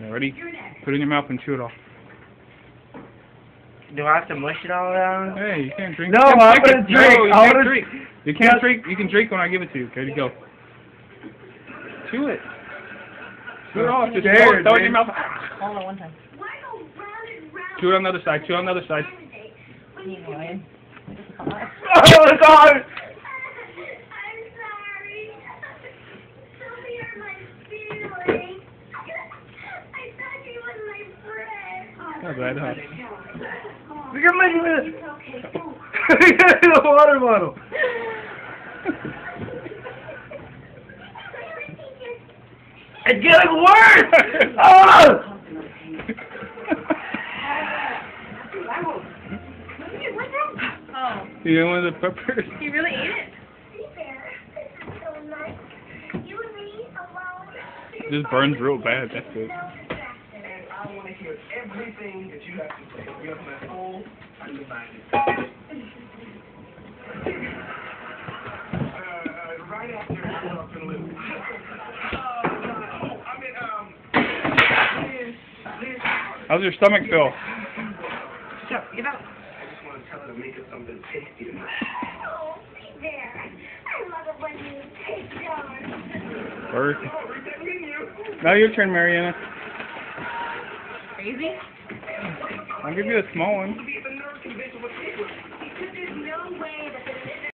Yeah, ready? Put it in your mouth and chew it off. Do I have to mush it all down? Hey, you can't drink. No, can't I'm gonna drink. No, you I can't drink. You can't drink. You can drink when I give it to you. Okay, go. Chew it. Chew it off. Just Scared, throw it, throw it in your mouth. Hold on one time. Chew it on the other side. Chew it on the other side. You lying. Oh, it's on! I'm sorry. Tell me you're my feeling. I thought you was my friend. Not bad, huh? Look at my It's okay. Look the water bottle. It's getting worse! oh! Oh, You know one of the peppers? he really ate it? Hey. This is so nice. You and me alone. This burns real bad. That's good. Hear everything that you have to say. You have my full undivided. Uh, right after Rock and Lou. Oh, I mean, um, Liz, Liz, I How's your stomach feel? Shut Get out. just want to tell her to make us something tasty tonight. Oh, be there. I love it when you take yours. Or read that menu. now your turn, Mariana crazy? I'll give you a small one.